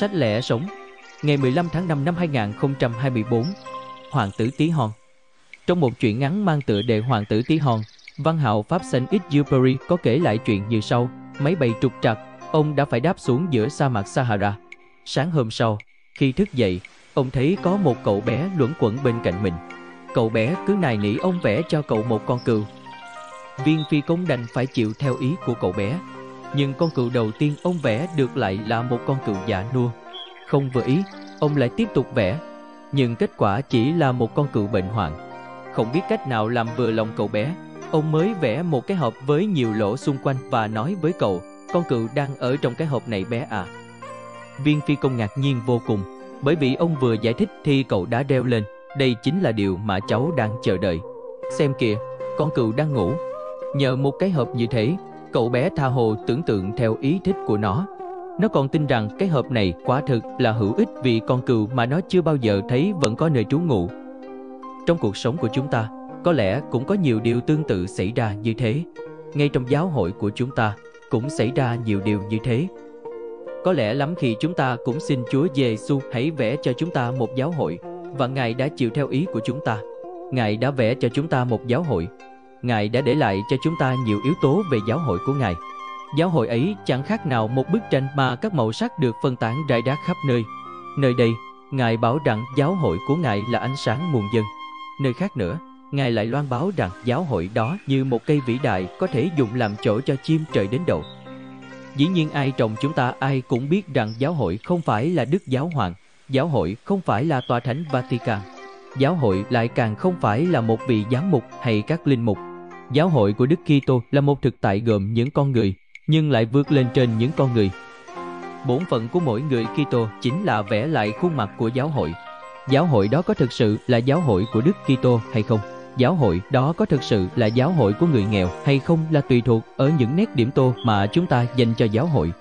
Sách lẻ sống. Ngày 15 tháng 5 năm 2024 Hoàng tử Tí Hon. Trong một chuyện ngắn mang tựa đề Hoàng tử Tí Hon, Văn hào Pháp Saint Exupéry có kể lại chuyện như sau. Máy bay trục trặc, Ông đã phải đáp xuống giữa sa mạc Sahara. Sáng hôm sau, Khi thức dậy, Ông thấy có một cậu bé luẩn quẩn bên cạnh mình. Cậu bé cứ nài nỉ ông vẽ cho cậu một con cừu. Viên phi công đành phải chịu theo ý của cậu bé. Nhưng con cừu đầu tiên ông vẽ được lại là một con cừu già nua. Không vừa ý, ông lại tiếp tục vẽ. Nhưng kết quả chỉ là một con cừu bệnh hoạn. Không biết cách nào làm vừa lòng cậu bé Ông mới vẽ một cái hộp với nhiều lỗ xung quanh và nói với cậu Con cừu đang ở trong cái hộp này bé à. Viên phi công ngạc nhiên vô cùng Bởi vì ông vừa giải thích thì cậu đã reo lên. Đây chính là điều mà cháu đang chờ đợi. Xem kìa, con cừu đang ngủ. Nhờ một cái hộp như thế, cậu bé tha hồ tưởng tượng theo ý thích của nó. Nó còn tin rằng cái hộp này quả thực là hữu ích vì con cừu mà nó chưa bao giờ thấy vẫn có nơi trú ngụ. Trong cuộc sống của chúng ta, có lẽ cũng có nhiều điều tương tự xảy ra như thế. Ngay trong giáo hội của chúng ta cũng xảy ra nhiều điều như thế. Có lẽ lắm khi chúng ta cũng xin Chúa Giêsu hãy vẽ cho chúng ta một giáo hội và Ngài đã chịu theo ý của chúng ta. Ngài đã vẽ cho chúng ta một giáo hội Ngài đã để lại cho chúng ta nhiều yếu tố về giáo hội của Ngài. Giáo hội ấy chẳng khác nào một bức tranh mà các màu sắc được phân tán rải rác khắp nơi. Nơi đây, Ngài bảo rằng giáo hội của Ngài là ánh sáng muôn dân. Nơi khác nữa, Ngài lại loan báo rằng giáo hội đó như một cây vĩ đại có thể dùng làm chỗ cho chim trời đến đậu. Dĩ nhiên ai trong chúng ta ai cũng biết rằng giáo hội không phải là Đức Giáo Hoàng, giáo hội không phải là Tòa Thánh Vatican. Giáo hội lại càng không phải là một vị giám mục hay các linh mục Giáo hội của Đức Kitô là một thực tại gồm những con người, nhưng lại vượt lên trên những con người. Bổn phận của mỗi người Kitô chính là vẽ lại khuôn mặt của giáo hội. Giáo hội đó có thực sự là giáo hội của Đức Kitô hay không? Giáo hội đó có thực sự là giáo hội của người nghèo hay không là tùy thuộc ở những nét điểm tô mà chúng ta dành cho giáo hội.